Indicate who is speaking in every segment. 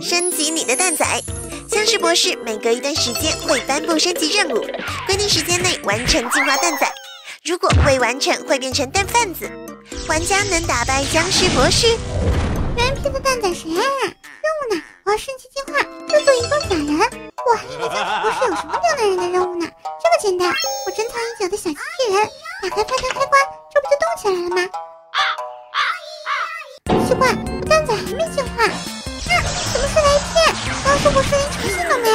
Speaker 1: 升级你的蛋仔，僵尸博士每隔一段时间会颁布升级任务，规定时间内完成进化蛋仔。如果未完成，会变成蛋贩子。玩家能打败僵尸博士。
Speaker 2: 原皮的蛋仔谁啊？任务呢？我要升级进化，制作一个假人。我还以为僵尸博士有什么刁难人的任务呢？这么简单，我珍藏已久的小机器人，打开发条片？僵尸博士连成型都没。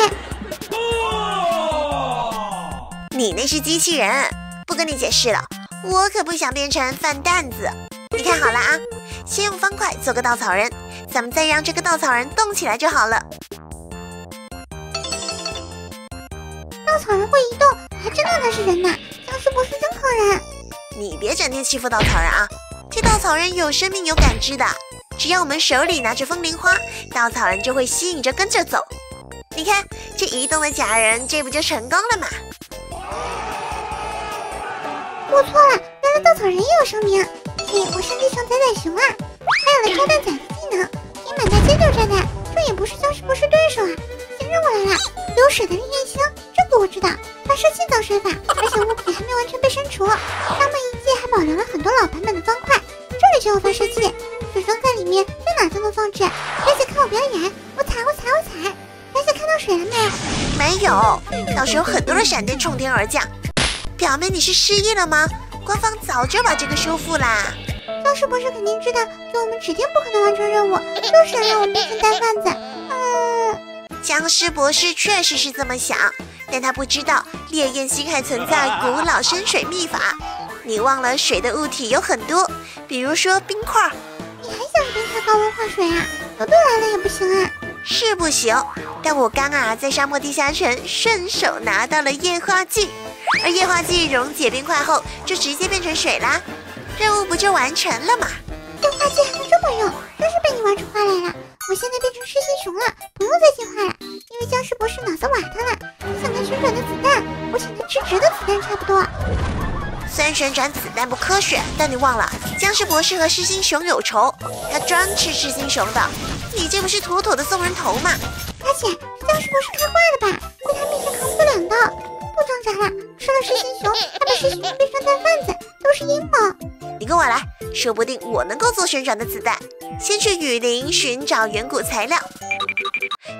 Speaker 1: 你那是机器人，不跟你解释了。我可不想变成饭蛋子。你看好了啊，先用方块做个稻草人，咱们再让这个稻草人动起来就好了。
Speaker 2: 稻草人会移动，还真当他是人呢。僵尸博士真坑人。
Speaker 1: 你别整天欺负稻草人啊！这稻草人有生命、有感知的。只要我们手里拿着风铃花，稻草人就会吸引着跟着走。你看这移动的假人，这不就成功了吗？
Speaker 2: 我错了，原来稻草人也有生命。嘿，我升级成仔仔熊啊！还有了炸弹仔的技能，可以满大街丢炸弹，这也不是僵尸博士对手啊！新任务来了，有水的烈焰星，这个我知道，发射器造水法，而且物品还没完全被删除。他们遗迹还保留了很多老版本的方块，这里就有发射器。面，在哪都能放置。大家看我表演，我踩我踩我踩！大家看到水了没？
Speaker 1: 没有，倒是有很多的闪电冲天而降。表妹，你是失忆了吗？官方早就把这个修复啦。
Speaker 2: 僵尸博士肯定知道，给我们指定不可能完成任务，就是想让我们变成蛋贩子。嗯，
Speaker 1: 僵尸博士确实是这么想，但他不知道烈焰星还存在古老深水秘法。你忘了水的物体有很多，比如说冰块。
Speaker 2: 冰块高温化水啊，牛顿来了也不行啊，
Speaker 1: 是不行。但我刚啊在沙漠地下城顺手拿到了液化剂，而液化剂溶解冰块后就直接变成水啦，任务不就完成了吗？
Speaker 2: 液化剂还能这么用，真是被你玩出花来了。我现在变成失心熊了，不用再进化了，因为僵尸博士脑子瓦特了。你想看旋转的子弹？我想跟直直的子弹差不多。
Speaker 1: 虽然旋转子弹不科学，但你忘了僵尸博士和狮心熊有仇，他专吃狮心熊的。你这不是妥妥的送人头吗？
Speaker 2: 而且僵尸博士开挂了吧？在他面前扛不了两刀，不挣扎了。吃了狮心熊，还把狮心熊变成蛋贩子，都是阴谋。
Speaker 1: 你跟我来，说不定我能够做旋转的子弹。先去雨林寻找远古材料。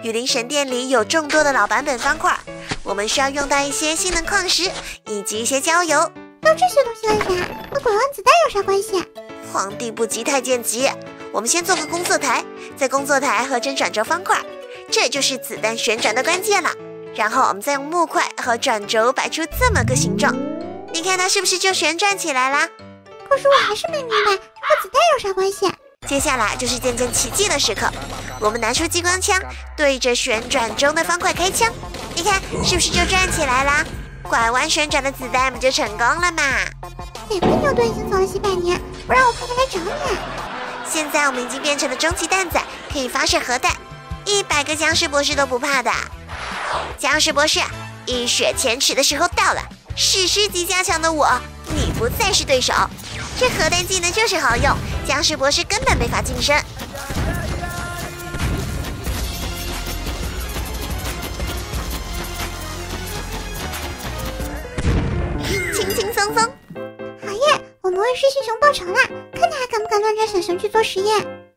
Speaker 1: 雨林神殿里有众多的老版本方块，我们需要用到一些性能矿石以及一些焦油。
Speaker 2: 要这些东西干啥？和拐弯子弹有啥关系？
Speaker 1: 皇帝不急太监急，我们先做个工作台，在工作台合成转轴方块，这就是子弹旋转的关键了。然后我们再用木块和转轴摆出这么个形状，你看它是不是就旋转起来啦？
Speaker 2: 可是我还是没明白，和子弹有啥关系？
Speaker 1: 接下来就是见证奇迹的时刻，我们拿出激光枪，对着旋转中的方块开枪，你看是不是就转起来啦？拐弯旋转的子弹不就成功了吗？
Speaker 2: 得亏牛顿已经走了几百年，不然我怕他来找你。
Speaker 1: 现在我们已经变成了终极蛋仔，可以发射核弹，一百个僵尸博士都不怕的。僵尸博士，一雪前耻的时候到了，史诗级加强的我，你不再是对手。这核弹技能就是好用，僵尸博士根本没法近身。
Speaker 2: 好耶！我们为失心熊报仇了，看他还敢不敢乱抓小熊去做实验。